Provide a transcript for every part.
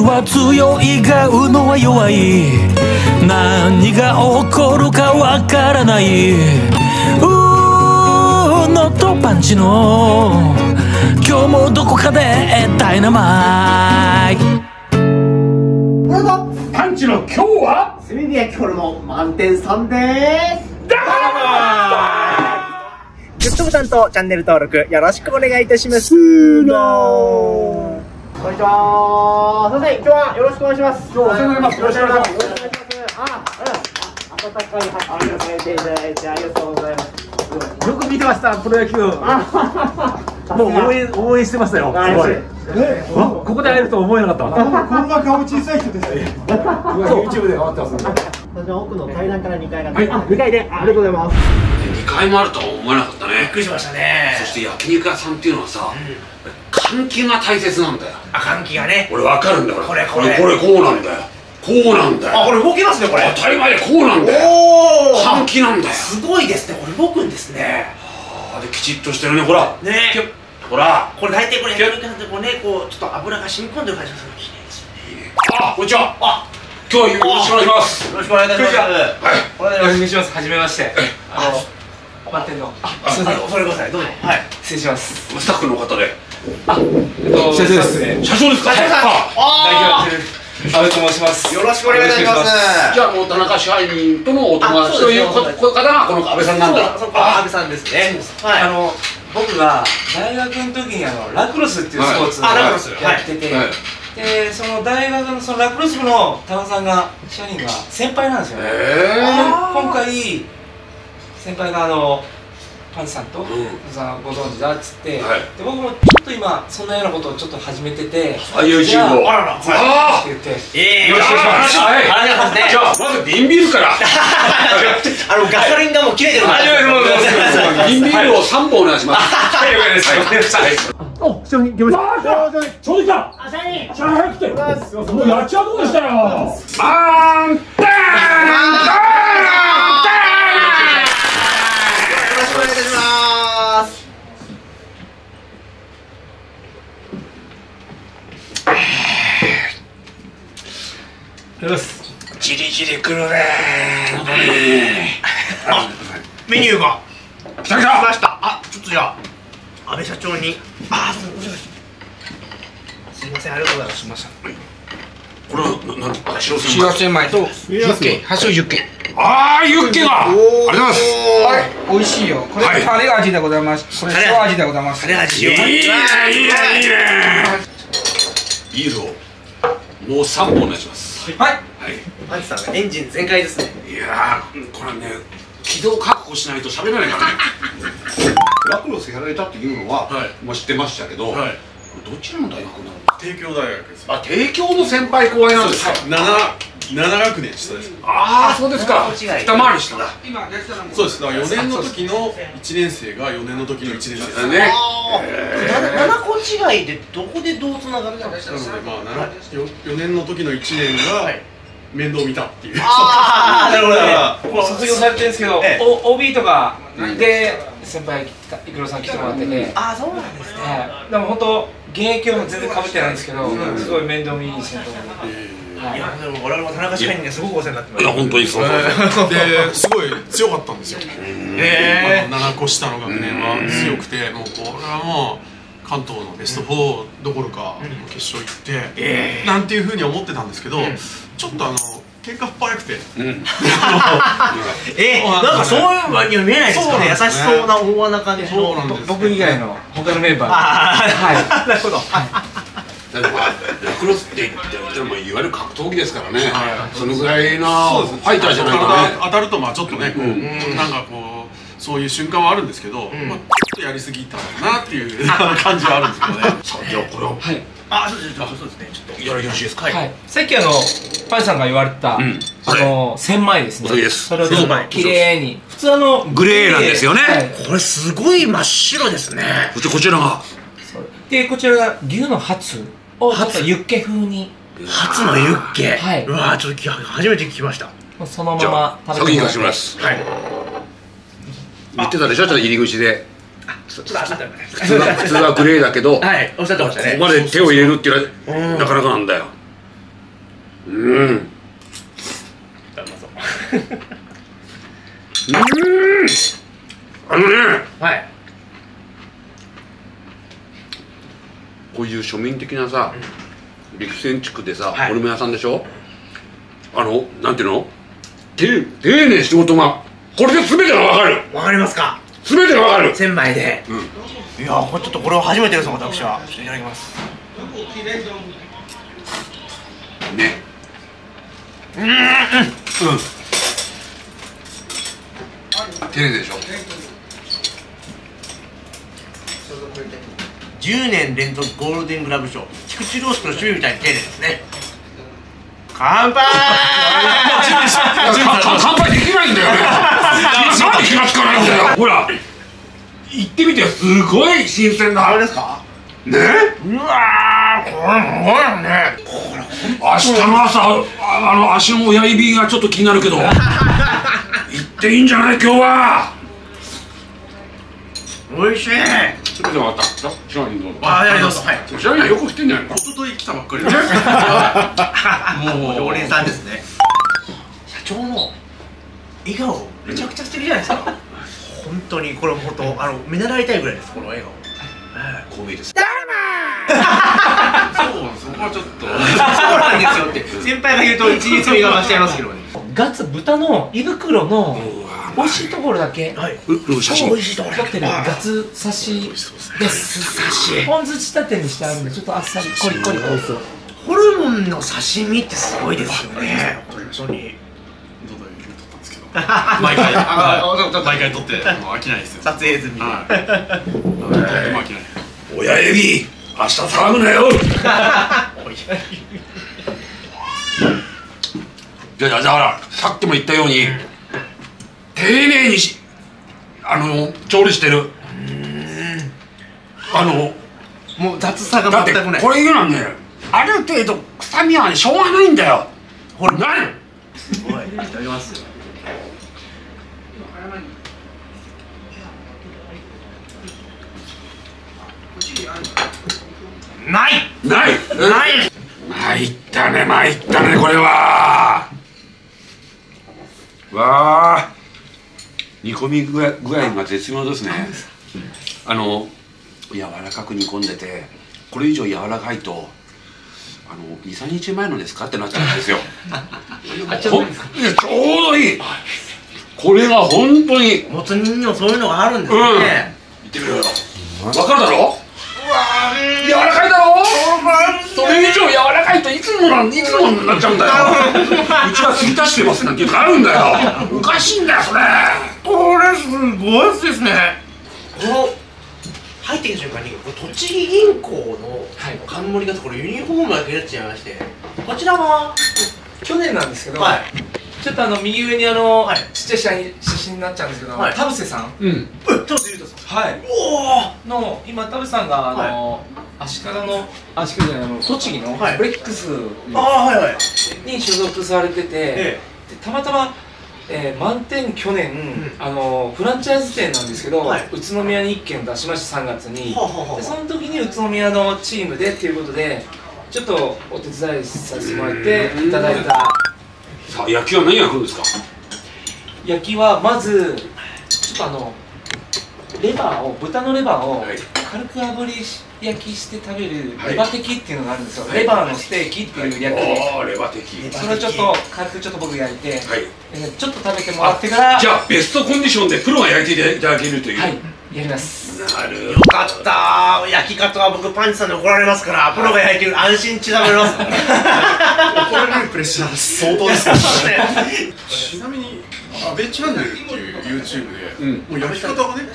ちは強いがうのは弱い。何が起こるかわからない。うーノットパンチの。今日もどこかでダイナマイ。パンチの今日は？炭火焼きホルモン満点3でーす。グッドボタンとチャンネル登録よろしくお願いいたします。のこんにちは。すいません今日はよろしくお願いします。今日お世話になります。よろしくお願いします。よろしくお願いしますあ、うん温かい拍手を添えていただいてありがとうございます。よく見てましたプロ野球。もう応援応援してましたよ。すごい。あここで会えるとは思えなかった。こんな顔小さい人ですね。そう。YouTube で頑張ってます。奥の階段から2階が、あ、2階で。ありがとうございます。2回もあるとは思えなかったね。びっくりしましたね。そして焼肉屋さんっていうのはさ、換気が大切なんだよ。あ換気がね。俺分かるんだよこれこれ。これこうなんだよ。こうなんだよ。あこれ動きますねこれ。当たり前でこうなんだよ。おお換気なんだよ。すごいですねこれ動くんですね。あできちっとしてるね。ほら。ね。ほら。これ大体これ焼肉屋さんってこうねこうちょっと油が染み込んでる感じがするの綺麗ですよね。あこんにちは。あ今日はよろしくお願いします。よろしくお願いいたします。は。い。お願いします。はじめまして。あの、満点の。ますすいません恐れください。どうぞ。はい。失礼します。スタッフの方でえっと、社長です。ね。社長ですか？社長さん。あ阿部と申します。よろしくお願いいたします。じゃあもう田中支配人とのお友達というここの方がこの安倍さんなんだ。そうそうあ。安倍さんですね。はい。あの、僕が大学の時にあのラクロスっていうスポーツをやってて、はい。でその大学のそのラクロス部の田中さんが社員が先輩なんですよね。今回先輩があのパンチさんと、ん。さんご存知だっつって、はい。で僕もちょっと今そんなようなことをちょっと始めてて、あ YouTube じゃあをあらら。ああって言って。ええよろしくお願いします。はい。ありがとうございます。じゃあまず瓶ビールから。あのガソリンがもう切れてるありがとうございます瓶ビールを3本お願いします。はい、了解です。まました。ちょうど来たあ、社員じゃあ早く来てもうやっちゃうとこでしたよ。バーンじりじりくるね。あメニューが。来た来ました。あちょっとじゃあ安倍社長に。あすみません。すいません。ありがとうございます。これはなな白幸線せ米とユッケ、ハッシュユッケ。ああユッケがありがとうございます。はい、美味しいよ。これはい。タレ味でございます。これ塩味でございます。タレ味よ。いいねいいねいいねビールをもう3本お願いします。はい。はい。パンチさんがエンジン全開ですね。いやーこれね軌道確保しないと喋れないからね。ラクロスやられたっていうのは、はい。もう知ってましたけど、はい。どちらの大学なの？帝京大学です。あ帝京の先輩後輩なんですか？七七学年下です。ああそうですか。二回りしただ。今やってたのも。そうです。だから四年の時の一年生が四年の時の一年生です。ね。7個違いでどこでどうつながったんですかまあ七四四年の時の一年がはい。面倒見たっていう。ああ なるほど。もう卒業されてるんですけど、ええ。お OB とかで先輩来たイクロさん来てもらってて、ああそうなんですね。はい、でも本当現役は全然かぶってないんですけど、すごい面倒見いい先輩で、はいい。やでも我々も田中支配人にはすごくお世話になってまいや本当にそうそうですごい強かったんですよ。えあの7個下の学年は強くてもうこれはもう関東のベスト4どころか決勝行ってなんていうふうに思ってたんですけどちょっとあの結果早くて。うん。えなんかそういう場には見えないですかね。優しそうな大穴感じのそうなんです僕以外の他のメンバー。あはい。あなるほど。だってまあラクロスって言ってもいわゆる格闘技ですからね、そのぐらいのファイターじゃないとね。当たるとまあちょっとねなんかこうそういう瞬間はあるんですけど、まあ、ちょっとやりすぎたかなっていう 感じはあるんですけどね。さあじゃあこれをはい、あそうですそうですね。ちょっとよろしいです。かはい。はい、さっきあのパンチさんが言われた、ん。あの千枚ですね。そうです。それをちょっと綺麗に。普通あのグレーなんですよね。はい。これすごい真っ白ですね。そしてこちらが。でこちらが牛のハツをちょっとユッケ風に。初のユッケ。はい。うわーちょっとき初めて聞きました。そのまま食べてもらって。出します。はい言ってたでしょちょっと入り口で。ちょっとあちょっと普通は普通はグレーだけど、はいおっしゃってましたね。ここまで手を入れるっていうのはなかなかなんだよ。うん。うん。あのねはい。こういう庶民的なさ陸前地区でさはい。ホルモン屋さんでしょ？あのなんていうの？丁丁寧仕事がこれで全てが分かる。わかりますか？全てが分かる。千枚で、うん。いやこれちょっとこれは初めてです私は。ちょっといただきます。ね。うん。うん。丁寧でしょ。10年連続ゴールデングラブ賞。菊池涼介の趣味みたいに丁寧ですね。乾杯！乾杯できないんだよねなんで気がつかないんだよ。ほら行ってみてすごい新鮮だ。あれですか？ね？うわーこれすごいよね。明日の朝ああの足の親指がちょっと気になるけど。行っていいんじゃない今日は。美味しい。ちょっと分かった。知らないどうぞ。あありがとうござい。ます知らないよく来てんじゃないの一昨日来たばっかり。ではいもう常連さんですね。社長の笑顔めちゃくちゃ素敵じゃないですか。本当にこれ本当あの見習いたいぐらいですこの笑顔こうい。うです。そうそこはちょっと。そうなんですよって。先輩が言うと一日目が増しちゃいますけどね。ガツ豚の胃袋の美味しいところだけ。はい。うう写真美味しいところてるガツ刺しですポン酢仕立てにしてあるんでちょっとあっさりコリコリ美味しそうホルモンの刺身ってすごいですよね。本当に。どうだい撮ったんですけど 毎回。はい。毎回撮ってもう飽きないですよ。撮影済み。はい。飽きない。親指明日騒ぐなよ。いやいやだからさっきも言ったように丁寧にしあの調理してる。あのもう雑さが全くない。これ言うのはねある程度臭みはしょうがないんだよ。ほら。何すごい。いただきます。ない。ない。ない。参ったね参ったねこれは。わあ。煮込み具合具合が絶妙ですね。あの柔らかく煮込んでてこれ以上柔らかいとあの23日前のですかってなっちゃうんですよ。ほんいやちょうどいい。これが本当に。もつ煮にもそういうのがあるんですうん。ね。言ってみろよ。わかるだろ？柔らかいだろ？それ以上柔らかいといつもなんいつもになっちゃうんだよ。うちは継ぎ足してますなんていうのあるんだよ。おかしいんだよそれ。これすごいですね。この入ってきた瞬間にこれ栃木銀行の冠がこれユニフォームが出ちゃいまして、こちらは去年なんですけど、はい。ちょっとあの右上にあの、はい。ちっちゃい写真写真になっちゃうんですけど、はい。田臥さん。うん。え、ちょっと言うとはい。おお。の今田臥さんがあの、足利の足利じゃないあの栃木のはい。ブレックスああはいはい。に所属されてて、えでたまたま、えー満点去年、ん。あのフランチャイズ店なんですけど、はい。宇都宮に1軒出しました3月に、はあはあはあでその時に宇都宮のチームでっていうことでちょっとお手伝いさせてもらっていただいたさあ野球は何焼くんですか？焼きはまずちょっとあのレバーを豚のレバーをはい。軽く炙り焼きして食べるはい。レバテキっていうのがあるんですよ、はい。レバーのステーキっていう焼きで、おーレバ的。それをちょっと軽くちょっと僕焼いて、はい。えーちょっと食べてもらってからじゃあベストコンディションでプロが焼いていただけるという。はい。やりますなるよかった。焼き方は僕パンチさんに怒られますからプロが焼いてる安心して食べれます。怒られるプレッシャー相当です ちなみに阿部チャンネルっていう YouTube で、うん。もう焼き方がね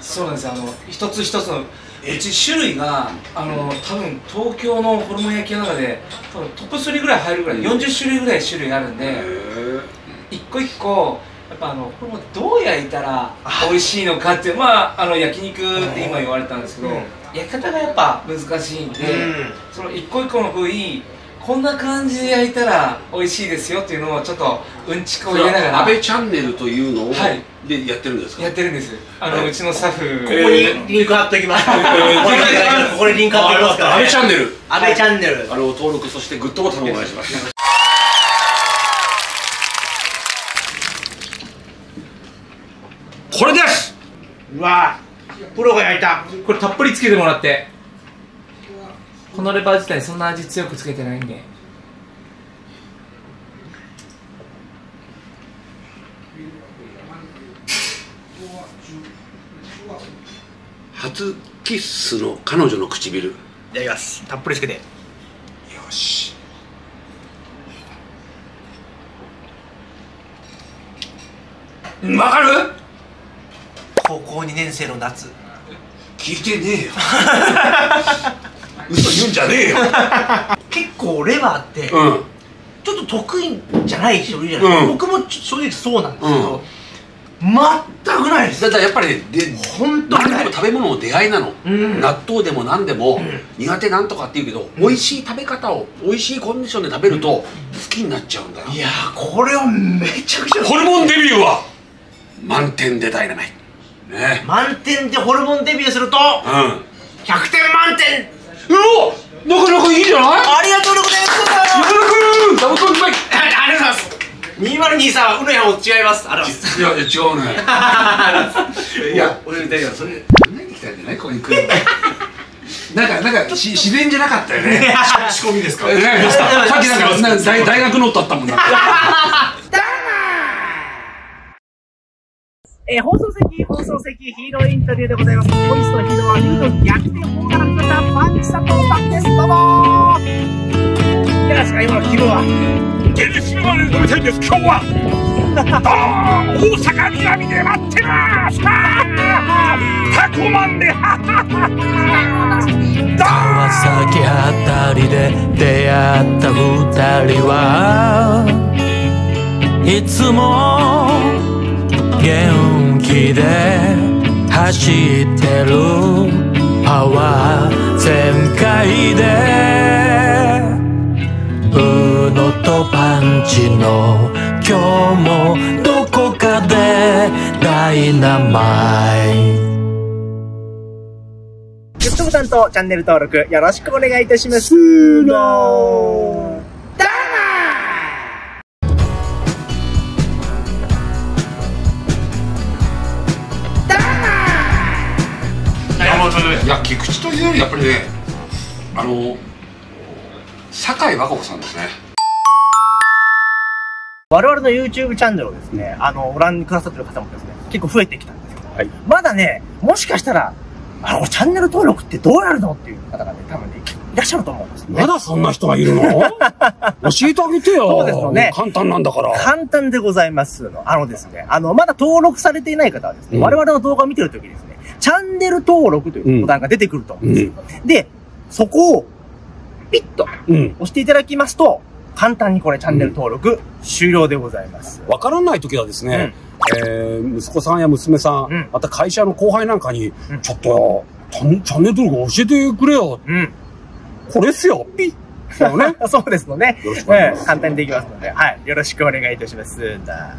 そうなんです。あの一つ一つのうち種類があの多分東京のホルモン焼きの中で多分トップ3ぐらい入るぐらい40種類ぐらい種類あるんで一個一個やっぱあのこれもどう焼いたら美味しいのかっていうまああの焼肉って今言われたんですけど、うん。焼き方がやっぱ難しいんで、うん。その一個一個の部位こんな感じで焼いたら美味しいですよっていうのをちょっとうんちくを入れながら。阿部チャンネルというのをはい。でやってるんですか？やってるんです。あの、うちのスタッフ。ここにリンク貼っときます。ここにリンク貼っときますから。阿部チャンネル阿部チャンネルあの登録そしてグッドボタンお願いしますこれです。うわ。プロが焼いた。これたっぷりつけてもらって。このレバー自体そんな味強くつけてないんで。初キッスの彼女の唇。いただきます。たっぷりつけて。よし。わかる？高校2年生の夏。聞いてねえよ。嘘言うんじゃねえよ。結構レバーってうん。ちょっと得意じゃない人いるじゃないですか、うん。僕も正直そうなんですけど、全くないです。だからやっぱりで本当に食べ物の出会いなの、うん。納豆でも何でも、苦手なんとかって言うけど、美味しい食べ方を美味しいコンディションで食べると好きになっちゃうんだよ、いやーこれはめちゃくちゃホルモンデビューは満点でダイナマイトね。満点でホルモンデビューするとうん。100点満点。うわなかなかいいじゃない？ありがとうございます。ダブトンうまい ありがとうございます。2023はうのやも違います。ありがとうございやいや違うね。いや。俺みたいなそれ考えてきたんじゃないここに来るなんかなんかし自然じゃなかったよね仕込みですかねさっきなんかな大大学ノートあったもんなえー放送席、放送席、ヒーローインタビューでございます。ポリスとヒーローは見事逆転ホームランを打ったパンチ佐藤さんです。どうもーい。かがですか、今の気分は。テニスの飲みたい。んです今日はあー大阪南で待ってますタコマンで川崎あたりで出会った二人はい。つも元気で走ってる。パワー全開で。うのとパンチの今日もどこかでダイナマイト。YouTube ボタンとチャンネル登録よろしくお願いいたします。や菊池というよりやっぱりねあの酒井和歌子さんですね。我々の YouTube チャンネルをですね、あの、ご覧くださってる方もですね、結構増えてきたんですけど、まだね、もしかしたら、あの、チャンネル登録ってどうやるのっていう方がね、多分ね、いらっしゃると思うんですね。まだそんな人がいるの？教えてあげてよ。そうですよね。簡単なんだから。簡単でございますの。あのですね、あの、まだ登録されていない方はですね、うん。我々の動画を見てるときにですね、チャンネル登録というボタンが出てくると思うんですよ。で、そこを、ピッとうん押していただきますと、簡単にこれチャンネル登録終了でございます。わからない時はですね、えー息子さんや娘さん、うんまた会社の後輩なんかに、うんちょっとチャンネル登録教えてくれようん。これっすよピッだよねそうですのね。よろしくお願いしますええ簡単にできますので、はい。よろしくお願いいたします。だ